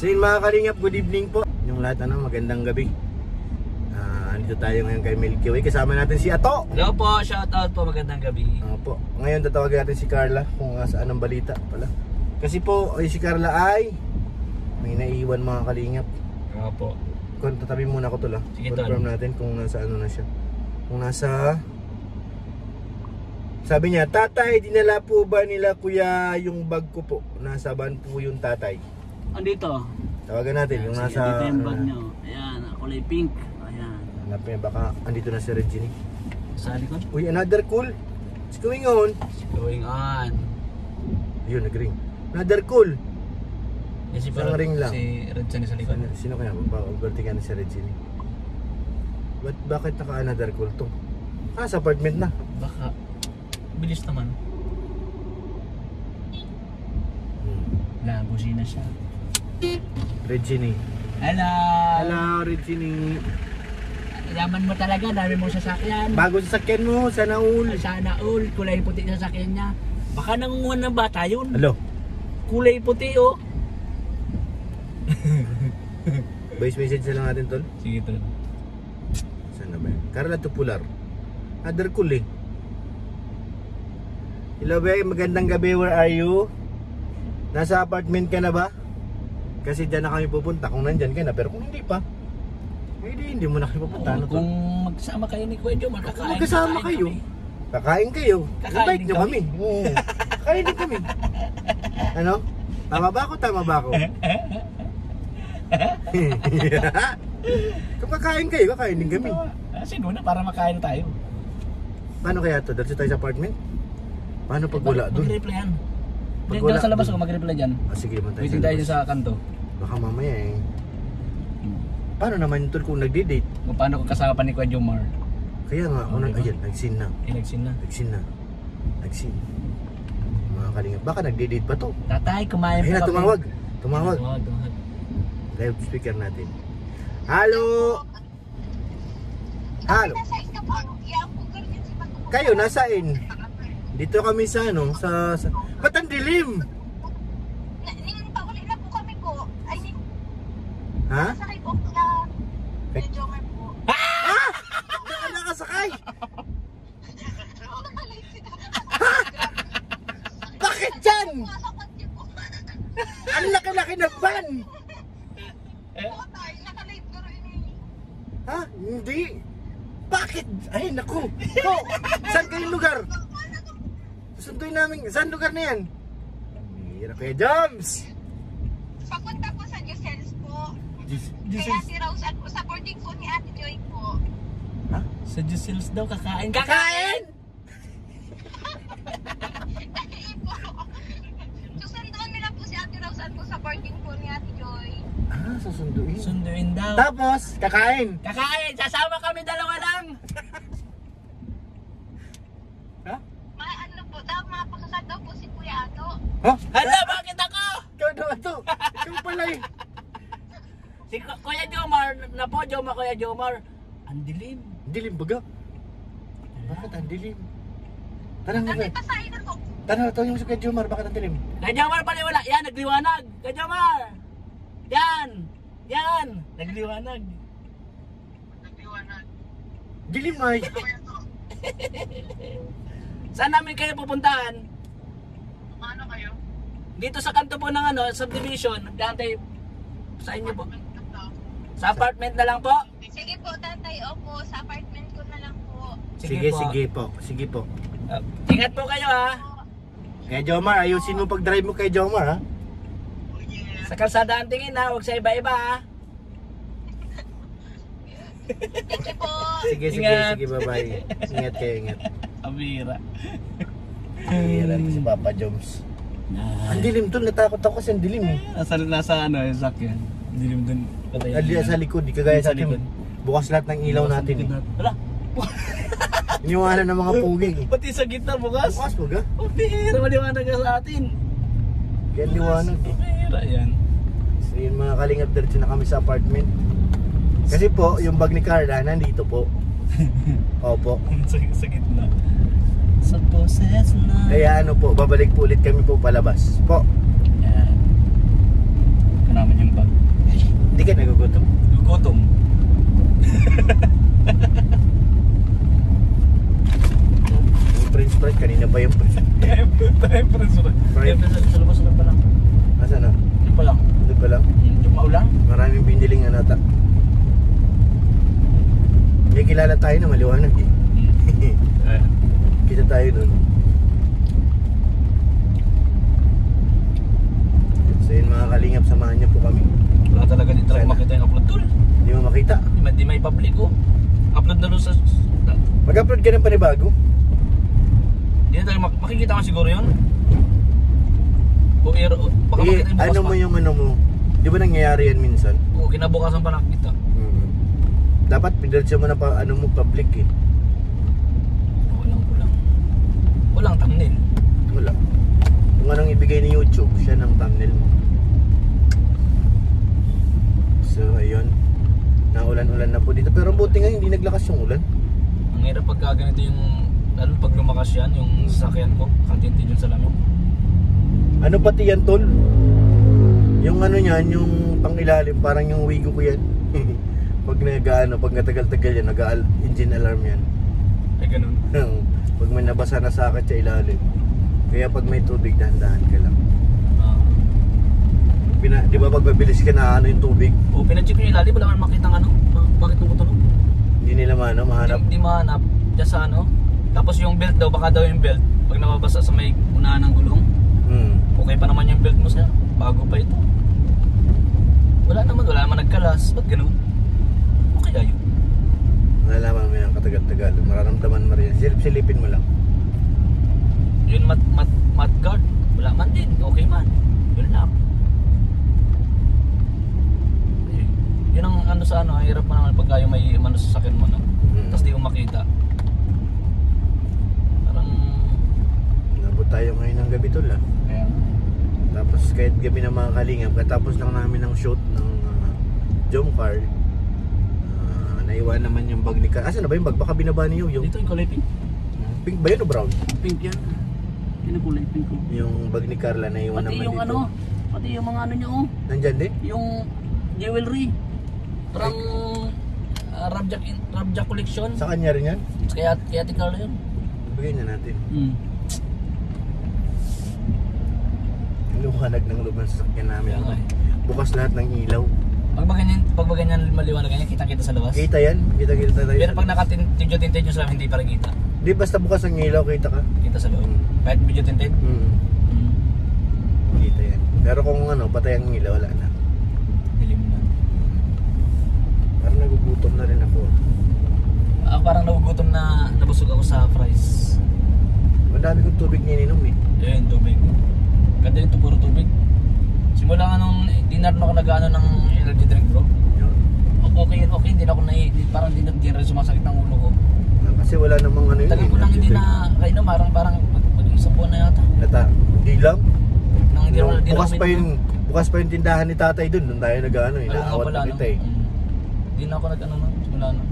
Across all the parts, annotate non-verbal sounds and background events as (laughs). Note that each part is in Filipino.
So yun mga kalingap, good evening po. Yung lahat ano, magandang gabi. Ah, andito tayo ngayon kay Milky Way. Kasama natin si Ato. Hello po, shout out po, magandang gabi. Opo. Ngayon tatawagin natin si Carla kung uh, saan ang balita pala. Kasi po, ay, si Carla ay may naiwan mga kalingap. Oo po. Kung tatabi muna ko to lang. Sige, Confirm tol. natin kung nasa ano na siya. Kung nasa... Sabi niya, tatay, dinala po ba nila kuya yung bag ko po? Nasa van po yung tatay. Andito. Tawagan natin yung Sige, nasa... Andito yung bag ano, nyo. Ayan, kulay pink. Ayan. Hanap niya, baka andito na si Regine. Sa likod. Uy, another cool. What's going on? Going on. Ayun, nag-ring. Another cool. Yan si Isang ring lang. Si Redson sa likod. Sino, sino kaya? Ka na si Regine. Ba't, bakit naka another cool to? Ah, sa apartment na. Baka. Bilis naman. Hmm. Labusi na siya. Regine. Hello! Hello, Regine. Yaman mo talaga, dami mong sasakyan. Bago sasakyan mo, sana all. Sana all, kulay puti yung sasakyan niya. Baka nangunguhan ng bata yun. Hello. Kulay puti oh. (laughs) Voice message na lang natin, tol. Sige tol. Saan na ba yun? Carla Tupular. Other cool eh. Hello, Be. Magandang gabi. Where are you? Nasa apartment ka na ba? Kasi dyan na kami pupunta kung nandyan ka na. Pero kung hindi pa, hindi, hindi mo na kami pupunta. Ano to? kung magsama kayo ni Kuya Joe, makakain. Magkasama kakain kayo. kami. Kakain kayo. Kakain nyo kami. kami. Oo. Kakain din kami. Ano? Tama ba ako? Tama ba ako? Kung kakain kayo, kakain din kami. Ah, sino na para makain tayo. Paano kaya to? Dito tayo sa apartment? Paano pag wala doon? Mag-reply yan. Pag wala sa labas ako mag-reply dyan. Ah, sige man tayo Waiting sa tayo sa kanto. Baka mamaya eh. Paano naman tol kung nagde-date? Kung paano kung kasama pa ni Kuya Jomar. Kaya nga, Oh, unang, diba? ayan, nagsin na. Eh, nagsin na. Nagsin na. Nagsin. Mga kalingap. Baka nagde-date pa to. Tatay, kumain Ayun na, kami. tumawag. Tumawag. Tumawag, tumawag. Live speaker natin. Halo! Halo! Kayo, nasaan? Dito kami sa ano, sa... sa ba't ang dilim? Pauli na po kami ko. Ay, Ha? sakay po na medyo man po. Hindi ka nakasakay! Nakalay (laughs) sila. Bakit dyan? Masakot niyo po. Ang laki-laki ng van! Po tayo, nakalay rin eh. Ha? Hindi. Bakit? Ay, naku. Ko, saan kayong lugar? Susunduin namin. Saan lugar na yan? Hirap kaya, Jams! Papunta po sa Giselles po. Jis- Kay Ate Rose at po sa boarding po ni Ate Joy po. Ha? Sa Giselles daw, kakain. Kakain! Dahil (laughs) po. Susunduan nila po si Ate Rose at po sa boarding po ni Ate Joy. Ah, susunduin. Sunduin daw. Tapos, kakain. Kakain! Sasama kami dalawa lang! Ha? Ma, ano po, daw, mapakasal daw po si Kuya Ato. Ha? Hala, bakit ako? Ikaw daw ito. Ikaw pala eh. Si Ku- Kuya Jomar, na po, Jomar, Kuya Jomar. Ang dilim. Dilim baga. Bakit ang dilim? Tanong mo Kasi na po. Tanong, tanong mo si Kuya Jomar, bakit ang dilim? Kuya Jomar, paliwala. Yan, nagliwanag. Kuya Jomar! Yan! Yan! Nagliwanag. Dilim ay. Saan namin kayo pupuntahan? Ano kayo? Dito sa kanto po ng ano, subdivision. Nagdantay sa inyo po. Sa apartment na lang po. Sige po, tatay. Opo, sa apartment ko na lang po. Sige, po. sige po. Sige po. Uh, ingat po kayo ha. Kaya Jomar, ayusin mo pag-drive mo kay Jomar ha. Sa kalsada ang tingin ha. Huwag sa iba-iba ha. Thank you po. Sige, sige, Ingat. sige, bye-bye. Ingat kayo, ingat. Abira. Hirap si Papa Joms. Ang dilim to, natakot ako kasi ang dilim eh. Nasa, nasa ano, yung sakyan. Dilim dun. Patay. Ali sa likod, di kagaya sa likod. atin. Bukas lahat ng ilaw natin eh. Wala. (laughs) Iniwanan ng mga pugi eh. Pati sa gitna bukas. Bukas mo ga? Oh, bihira. Maliwanag ka sa atin. Kaya liwanag eh. Bihira yan. So yun mga kalingap, diretso na kami sa apartment. Kasi po, yung bag ni Carla, nandito po. (laughs) Opo. sa, sa gitna. Sa poses na. Kaya ano po, babalik po ulit kami po palabas. Po. Yan. Ito naman yung bag. (laughs) gutom. Yung french fries, kanina pa yung Tayo pa rin Right. Sa labas na pa lang. Asa na? Yun pa lang. Doon pa lang. Yung maulang. Maraming biniling ano ta. May kilala tayo na maliwanag eh. Eh, (laughs) Kita tayo doon. So yun mga kalingap, samahan niyo po kami. Wala talaga din talaga Sana. makita yung upload tol. Hindi mo makita. Di, ma- di may public ko. Upload na doon sa... Mag-upload ka ng panibago. Di na talaga mak- makikita ka siguro yun. O air... o- Baka Eh, makita yung bukas ano pa. mo yung ano mo? Di ba nangyayari yan minsan? Oo, kinabukasan pa nakita. Mm. Dapat pindiretso mo na pa ano mo public eh. Walang kulang. Walang thumbnail. Wala. Kung anong ibigay ni YouTube, siya ng thumbnail mo. So, ayun. Naulan-ulan na po dito. Pero buti nga hindi naglakas yung ulan. Ang hirap pagka ganito yung... Lalo pag lumakas yan, yung sasakyan ko, katinti dun sa lamok. Ano pati yan, tol? Yung ano niyan, yung pangilalim, parang yung wigo ko yan. (laughs) pag nag-ano, pag natagal-tagal yan, nag-engine alarm yan. Eh, ganun. (laughs) pag may nabasa na sakit sa ilalim. Kaya pag may tubig, dahan-dahan ka lang. Pina, di ba pag mabilis ka na ano yung tubig, o, pinacheck ko yung ilalim, wala man makita ano. Ba- Bakit tumutunog? hindi nila maano, mahanap. Di, di mahanap. Diyan sa ano. Tapos yung belt daw, baka daw yung belt, pag nababasa sa may unahan ng gulong, Hmm. okay pa naman yung belt mo sir. Bago pa ito. Wala naman, wala naman nagkalas. Ba't ganun? Okay ayun. Nalalaman mo yung katagal-tagal. Mararamdaman mo rin. Silip-silipin mo lang. Yun mat, mat, mat guard. Wala man din. Okay man. Yun lang. Ayun. Yun ang ano sa ano, ang hirap mo naman pagka yung may ano sa sakin mo, no? Hmm. Tapos di mo makita. Parang... Nabot tayo ngayon ng gabi tol ah. Kaya, Tapos kahit gabi na mga kalingap, katapos lang namin ng shoot ng uh, Jom Car, ah, naiwan naman yung bag ni Car. Asa na ba yung bag? Baka binaba niyo yung dito yung kulay pink. pink ba yun o brown? Pink yan. Yun ang kulay pink ko. Yung bag ni Carla naiwan Pati naman yung dito. ano, pati yung mga ano nyo, oh. Nandyan din? yung jewelry. Parang uh, Rabjak, in- Rabjak collection. Sa kanya rin yan? Kaya, kaya tingnan yun. Bigay na natin. Hmm. Luhanag ng loob ng sasakyan namin. Nga eh. Bukas lahat ng ilaw. Pag ba ganyan, pag ba ganyan maliwanag ganyan, kita-kita sa labas. Kita yan? Kita-kita tayo. Pero pag nakatintin sa labas, hindi pa rin kita. Di basta bukas ang ilaw, kita ka. Kita sa loob. Kahit medyo tinted. Hmm. Hmm. Kita yan. Pero kung ano, patay ang ilaw, wala na. Dilim na. Parang nagugutom na rin ako. Ako parang nagugutom na nabusog ako sa fries. Madami kong tubig nininom eh. Ayun, tubig. Ganda yun, puro tubig. Simula nga nung di na rin ako nag-ano ng energy drink bro. Yun. Okay okay. Hindi na ako na, parang di na di rin sumasakit ang ulo ko. Ah, Kasi wala namang ano yun. Tagal ko eh, lang hindi nandito na kainom, parang parang mag- mag-isang buwan na yata. eh. Lata. Hindi lang. Nang hindi Yung na bukas ako pa yung bukas pa yung tindahan ni tatay dun. Doon tayo nag-ano eh. Ayun nga Naawat pala, na no? kita eh. Mm. Hindi na ako nag-ano nun, simula na.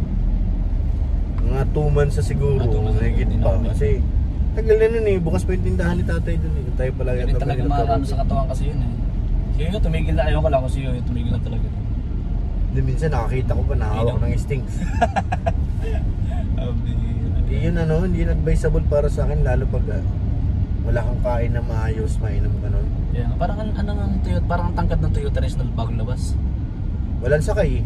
Mga 2 months sa siguro. Ah, two months. Hindi na pa. ako. Kasi tagal na nun eh. Bukas pa yung tindahan ni tatay dun eh. Tayo pala Hindi talaga maano sa katawan kasi yun eh. Si Yoyo tumigil na, ayaw ko lang kasi Yoyo tumigil na talaga. Hindi minsan nakakita ko pa nakahawak Inom. ng stings. (laughs) Abi, Hindi yun ano, hindi yun advisable para sa akin lalo pag ah, wala kang kain na maayos, mainom ka nun. Nga, parang an- ano nga Toyota, parang ang tangkad ng Toyota Race bagong labas. Walang sakay eh.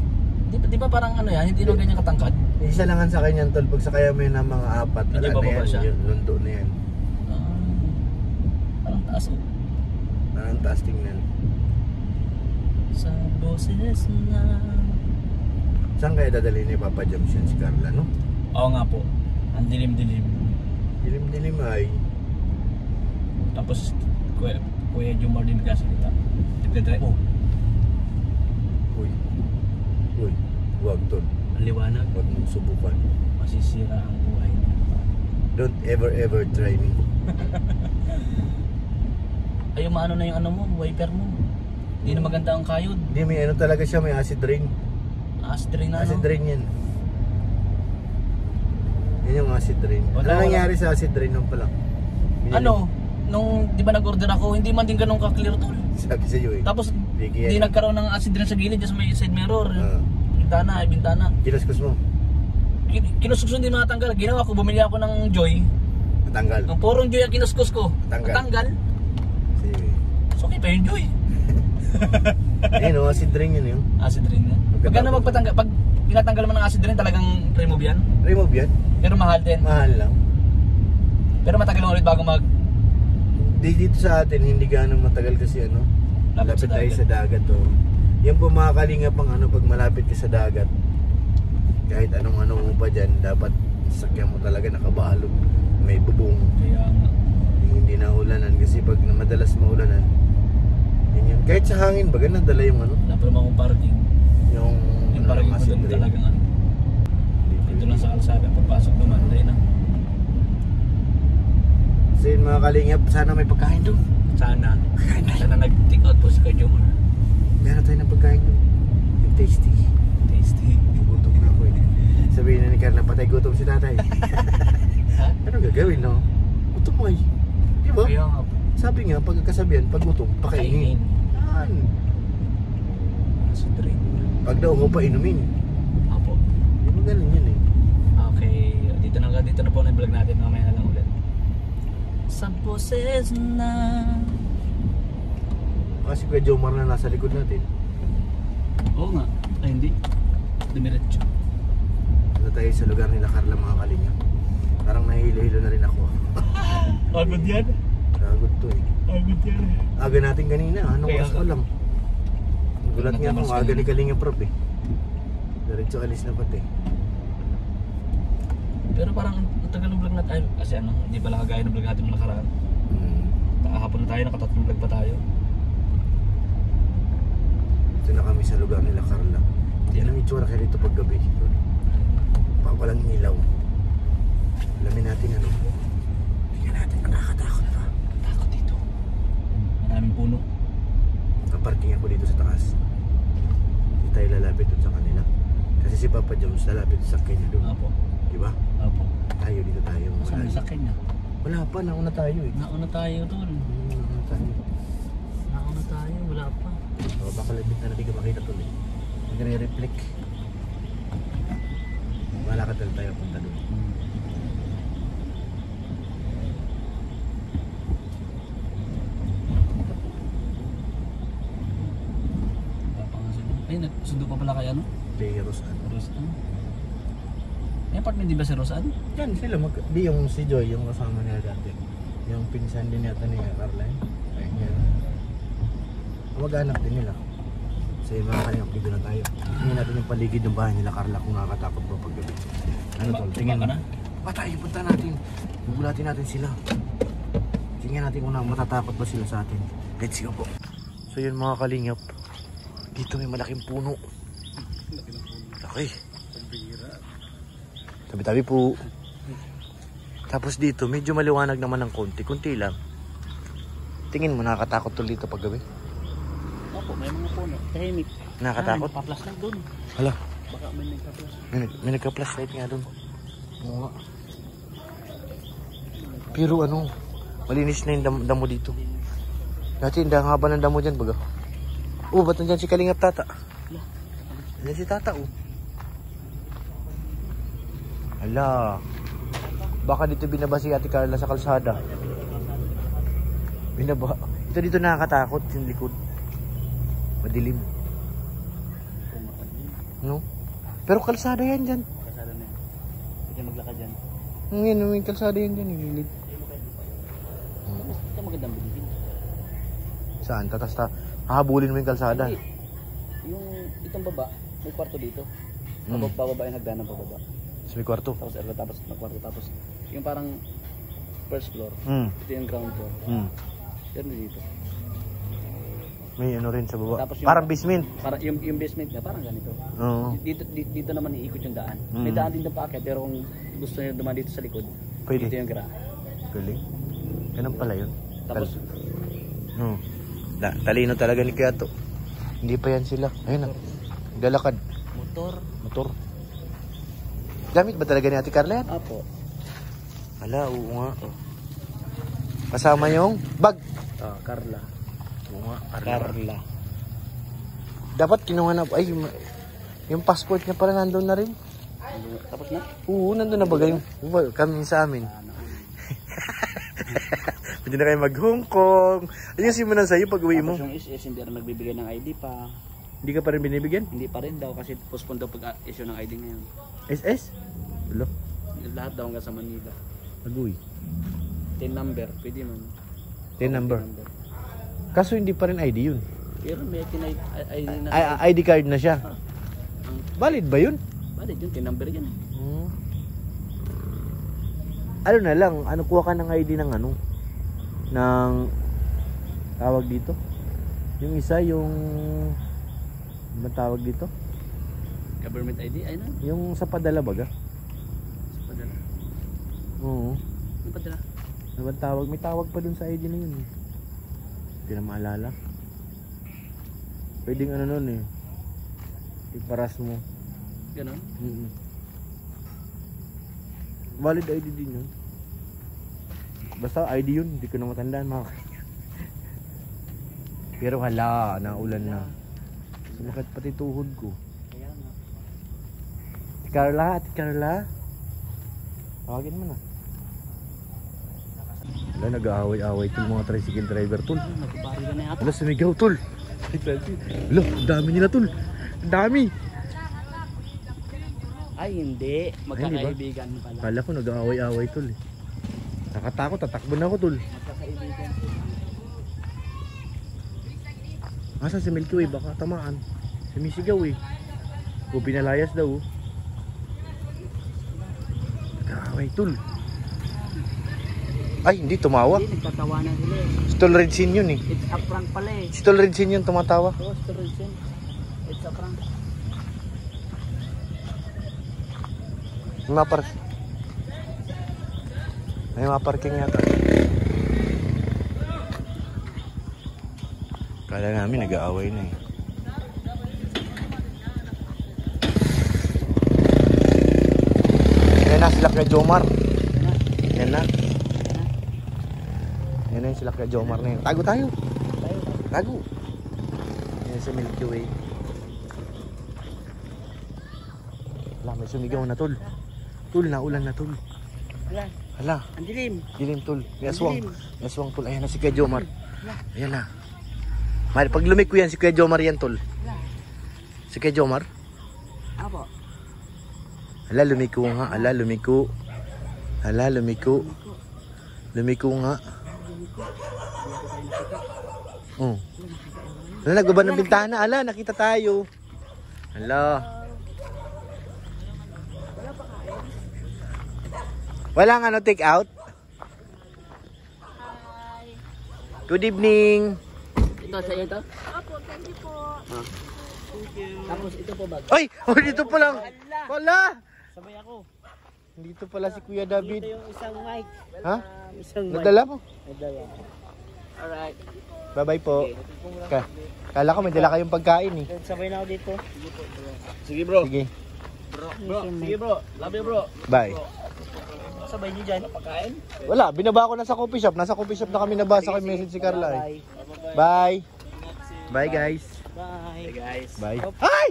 Di di ba parang ano yan, hindi naman ganyan katangkad? Isa lang ang sakay niyan tol. Pag sakay mo yun ng mga apat, Hindi wala na bababa yan. siya? Yun, lundo na yan. Ah, parang taas oh. Parang taas tingnan. Sa boses na... Saan kaya dadalhin ni Papa James yan si Carla, no? Oo nga po, ang dilim-dilim. Dilim-dilim ay. Tapos, Kuya, Kuya Jumar din kasi kita. Nagdadrive, oh. Uy. Huwag tol. ang liwanag. Huwag mong subukan. Masisira ang buhay niya. Don't ever ever try me. (laughs) Ay, maano na yung ano mo, wiper mo. Hindi na maganda ang kayod. Hindi, may ano talaga siya, may acid rain. Acid rin na, Acid no? rain yan. Yan yung acid rain. Wala, ano wala. nangyari sa acid rain nung pala? Binili- Ano, nung di ba nag-order ako, hindi man din ganun ka-clear tol. Sabi sa'yo eh. Tapos, Bigyan. hindi nagkaroon ng acid rin sa gilid, just may side mirror. Ah. Bintana, ay bintana. Kinaskus mo. Kin- Kinuskus hindi matanggal. Ginawa ko, bumili ako ng Joy. Matanggal. Ang purong Joy ang kinuskus ko. Tanggal. Matanggal. Sige. So, okay pa yung Joy. (laughs) Ayun o, acid rain yun yung. Acid rain yan. Pag ano magpatanggal, pag pinatanggal mo ng acid rain, talagang remove yan. Remove yan. Pero mahal din. Mahal lang. Pero matagal ulit bago mag... Di dito sa atin, hindi gaano matagal kasi ano. Lapit Lapit sa tayo sa dagat o. Yan po mga kalingap ang ano pag malapit ka sa dagat. Kahit anong ano mo pa dyan, dapat sakyan mo talaga nakabalog. May bubong. Kaya. Yung hindi na ulanan kasi pag madalas maulanan, yun yun. Kahit sa hangin, baga nadala yung ano, Wala pa naman akong parking. yung Yung ano, parking ko acid doon rain. talagang ano. Dito lang sa kalsada. Pagpasok dumanday na. So yun mga kalingap, sana may pagkain doon. Sana. Sana nag-take out po si Kuya Jomar. Meron tayo ng pagkain. Yung tasty. Tasty. Gutom na ako eh. Sabihin na ni Carla, patay gutom si tatay. (laughs) Ha? ano gagawin no? Gutom mo eh. Di ba? Kaya nga po. Sabi nga, pagkakasabihan, pag gutom, pakainin. Yan. Acid rain. Pag daw ko pa inumin. Apo. Di ba ganun yun eh. Okay, dito na dito na po na vlog natin. Mamaya na lang ulit. Sa boses na Kasi Kuya Jomar na nasa likod natin. Oo nga. Ay hindi. Dumiretso. Ano tayo sa lugar nila Carla mga kalinga. Parang nahihilo-hilo na rin ako. (laughs) Agad yan. Kagod to eh. Agad yan. Aga natin kanina, ano Kaya oras pa lang. Gulat nga ako, aga ni Kalinga Prop eh. Diretso alis na pati. Pero parang ang tagal ng vlog natin. Ay, kasi ano, hindi pala kagaya ng vlog natin mga nakaraan. Hmm. Kahapon na tayo, nakatatlong vlog pa tayo. Ito na kami sa lugar nila Carla. Yan ang itsura kaya dito pag gabi. Pa walang ilaw. Alamin natin ano. Tingnan natin, nakakatakot pa. Takot dito. Maraming puno. Naparking ako dito sa taas. Hindi tayo lalapit dun sa kanila. Kasi si Papa Jones lalapit sa kanya doon. Apo. Di ba? Apo. Tayo dito tayo. Saan yung sakyan niya? wala pa, nauna tayo eh. Nauna tayo. Hmm, nauna tayo. So, baka lapit na natin ka makita tuloy. Nagre-reflect. Malakad lang tayo punta doon. Ay, nagsundo pa pala kay ano? Players ano. Rosan. May apartment di ba si Rosan? Yan sila mag... Di yung si Joy, yung kasama niya dati. Yung pinsan din yata ni Caroline. Mag-anak din nila. So yung mga kanyang dito na tayo. Tingnan natin yung paligid ng bahay nila Carla kung nakakatakot ba pag gabi. Ano tol? Tingnan ka na? Pa tayo, punta natin. Bubulatin natin sila. Tingnan natin kung matatakot ba sila sa atin. Let's go po. So yun mga kalingap. Dito may malaking puno. Laki. Tabi-tabi po. Tapos dito, medyo maliwanag naman ng konti. Kunti lang. Tingin mo, nakakatakot to dito pag gabi. Puno. Tahimik. Nakakatakot? Ah, lang doon. Hala, Baka may nagpaplas. may, may nagka-flashlight nga doon. Oo nga. Pero ano, malinis na yung dam- damo dito. Dati hindi ang haba ng damo dyan, baga. Oh, ba't nandyan si Kalingap Tata? Nandyan si Tata, oh. Hala. Baka dito binaba si Ate Carla sa kalsada. Binaba. Ito dito nakakatakot yung likod. Madilim. No? Pero kalsada yan dyan. Kasada na yan. Pwede maglakad dyan. Ngayon, may kalsada yan dyan. Gilid. Ito magandang bilhin. Saan? Tatas ta. Hahabulin mo yung kalsada. Hindi. Yung itong baba, may kwarto dito. Mm. Mm. Pababa yung hagdanan pababa. Sa may kwarto. Tapos ergo, tapos magkwarto. Tapos yung parang first floor. Hmm. Ito yung ground floor. Hmm. Yan dito. May ano rin sa baba. Tapos yung- Parang basement. Para yung, yung basement niya parang ganito. Oo. Dito, dito dito naman iikot yung daan. Mm. May daan din na paakyat pero kung gusto niyo dumaan dito sa likod, Pwede. dito yung gra. Galing. Ganun pala yun. Tapos No. Da, talino talaga ni Kiato. Hindi pa yan sila. Ayun na. Galakad. motor. Motor. Gamit ba talaga ni Ate Carla yan? Apo. Ala, oo nga. Kasama yung bag. Ah, Carla. Oo nga, Carla. Dapat kinuha na, ay, Yung passport niya pala nandun na rin. Tapos na? Oo, nandun na bagay. Well, kami sa amin. (laughs) Pwede na kayo mag-Hong Kong. Ayusin mo na sa'yo pag uwi mo. Tapos yung SS hindi rin nagbibigay ng ID pa. Hindi ka pa rin binibigyan? Hindi pa rin daw kasi postpone daw pag-issue ng ID ngayon. SS? Hello? Lahat daw hanggang sa Manila. Mag-uwi. Tin number, pwede man. Ten number. Kaso hindi pa rin ID yun. Pero may tin ID na. I- ID card na siya. Ang Valid ba yun? valid yun, tin number yan eh. Hmm. Ano na lang, ano kuha ka ng ID ng ano? Ng tawag dito? Yung isa yung ano tawag dito? Government ID, ay na. Yung sa padala baga? Padala. Oo. Ano padala? Ano tawag? May tawag pa dun sa ID na yun. eh. Hindi na maalala. Pwedeng ano nun eh. Iparas mo. Ganon. Mm Valid ID din yun. Basta ID yun, hindi ko na matandaan mga. (laughs) Pero hala, naulan na. Sumakit pati tuhod ko. Carla, ate Carla. Tawagin mo na. Wala, nag-aaway-aaway tol mga tricycle driver tol. Ay. Wala, sumigaw tol. Wala, dami nila tol. Dami. Ay, hindi. Magkakaibigan pala. Kala ko nag-aaway-aaway tol eh. Nakatakot, tatakbo na ako tol. Magkakaibigan. Asa si Milky Way baka tamaan. Sumisigaw eh. O pinalayas daw. oh. Nag-aaway tol. Ay, hindi tumawa. Hindi, nagtatawanan sila eh. Si Tol Red Sin yun eh. It's a prank pala eh. Si Tol Red Sin yun tumatawa. Oo, storage yun. It's a prank. May mga park. May mga parking yata. Kala namin nag-aaway na eh. Yan na sila kay Jomar. Yan na. Yan na yung sila kay Jomar na yun. Tago tayo. Tago. Yan sa Milky Way. Wala, may sumigaw na tol. Tol, naulan na tol. Wala, Hala, ang dilim. dilim tol. May Ang aswang. May aswang tol. Ayan na si Kuya Jomar. Ayan na. Mari, pag lumiko yan, si Kuya Jomar yan tol. Si Kuya Jomar. Apo. Hala, lumiko nga. Hala, lumiko. Hala, lumiko. Lumiko nga. Oh. Hala, nagbaban ng bintana. Hala, nakita tayo. Hala. Walang ano take out? Good evening. Ito, sa iyo ito? Opo, thank you po. Ah. Tapos ito po bag. Ay, (laughs) oh, dito pa lang. Wala. Sabay ako. Dito pala si Kuya David. Ito yung isang mic. Ha? Isang mic. Nadala mo? Nadala. Alright. Bye-bye po. Ka Kala ko may dala kayong pagkain eh. Sabay na ako dito. Sige bro. Sige. Bro, bro. Sige bro. Love you bro. Bye. Sabay niyo dyan. Pagkain? Wala, binaba ko na sa coffee shop. Nasa coffee shop na kami nabasa kay message si Carla eh. Bye. Bye guys. Bye. Hey guys. Bye. Ay!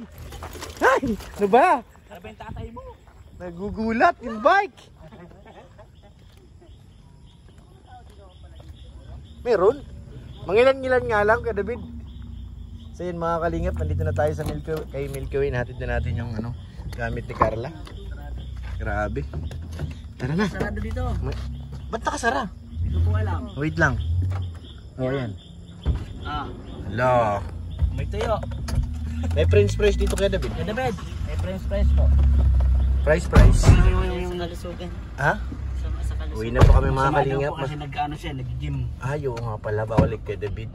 Ay! Ano ba? Ano ba yung tatay mo? Nagugulat yung bike. Meron? Mangilan-ngilan nga lang kay David. So yun mga kalingap, nandito na tayo sa Milky Way. Kay Milky Way, natin na natin yung ano, gamit ni Carla. Grabe. Tara na. Sarado dito. May... Ba't nakasara? Hindi ko po alam. Wait lang. Oh, ayan. Ah. Hello. May tuyo. May french fries dito kay David. Kaya David. May french fries po. Price price. Nalusugan. Ha? Kalusugan. Uwi na po kami mga kalingap. kasi nag-ano siya, nag-gym. Ay, oo nga pala. Bawalik kay David.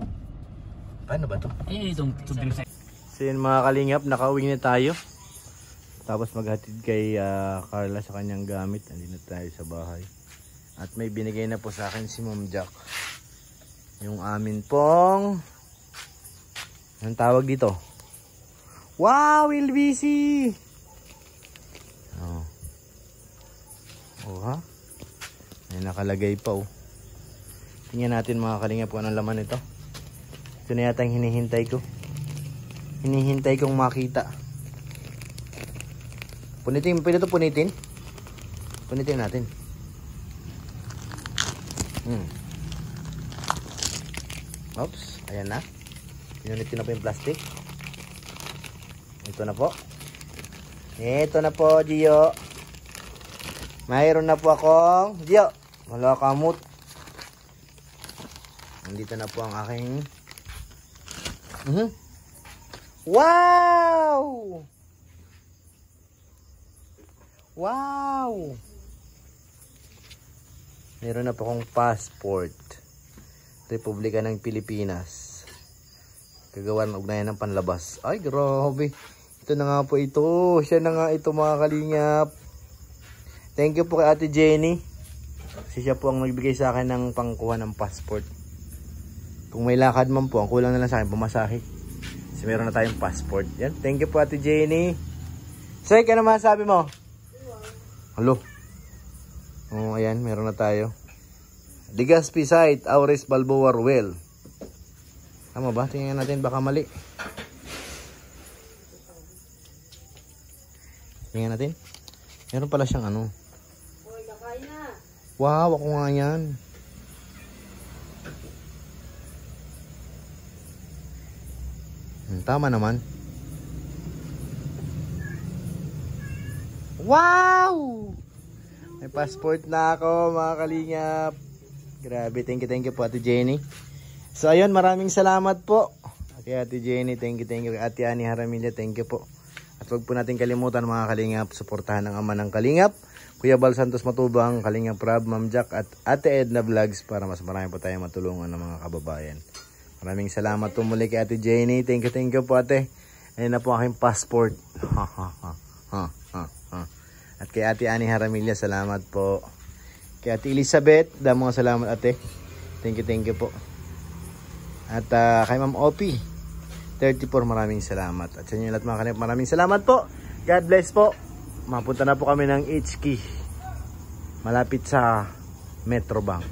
Paano ba to? Ayun itong tubig sa So yun mga kalingap, nakauwi na tayo. Tapos maghatid kay ah, Carla sa kanyang gamit. Nandito na tayo sa bahay. At may binigay na po sa akin si Mom Jack. Yung amin pong... Anong tawag dito? Wow, LBC! Oh ha? May nakalagay pa oh. Tingnan natin mga kalingap kung anong laman ito. Ito na yata yung hinihintay ko. Hinihintay kong makita. Punitin, pwede to punitin? Punitin natin. Hmm. Oops, ayan na. Pinunit na po yung plastic. Ito na po. Ito na po, Gio. Mayroon na po akong, Gio, wala kamot. Nandito na po ang aking, Mhm. Wow! Wow! Meron na po akong passport. Republika ng Pilipinas. Kagawa ng ugnayan ng panlabas. Ay, grabe. Ito na nga po ito. Siya na nga ito mga kalingap. Thank you po kay Ate Jenny. Siya po ang nagbigay sa akin ng pangkuha ng passport. Kung may lakad man po, ang kulang na lang sa akin, pumasahe. Kasi meron na tayong passport. Yan. Thank you po Ate Jenny. Sir, ano masabi mo? Hello. Oh, ayan, meron na tayo. Legazpi site, Aures Balboa Ruel. Tama ba? Tingnan natin, baka mali. Tingnan natin. Meron pala siyang ano. Wow, ako nga yan. Hmm, tama naman. Wow! May passport na ako mga kalingap. Grabe, thank you, thank you po Ate Jenny. So ayun, maraming salamat po. Kay Ate Jenny, thank you, thank you. Ate Ani Haramilla, thank you po. At huwag po natin kalimutan mga kalingap, suportahan ng ama ng kalingap. Kuya Bal Santos Matubang, Kalingap Rob, Ma'am Jack at Ate Edna Vlogs para mas marami po tayong matulungan ng mga kababayan. Maraming salamat po kay Ate Jenny. Thank you, thank you po ate. Ayun na po aking passport. Ha, ha, ha, ha, ha, ha. At kay Ate Ani Haramilla, salamat po. Kay Ate Elizabeth, damo salamat ate. Thank you, thank you po. At ah, kay Ma'am Opie, 34 maraming salamat. At sa inyo lahat mga kanip, maraming salamat po. God bless po. Mapunta na po kami ng HK. Malapit sa Metro Bank.